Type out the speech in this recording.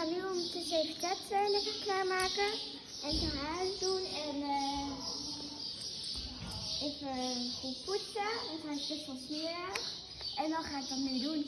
ga nu om even zeven uh, lekker klaarmaken. En zijn haar doen en uh, even goed poetsen, want hij is best wel smerig. En dan ga ik dat nu doen.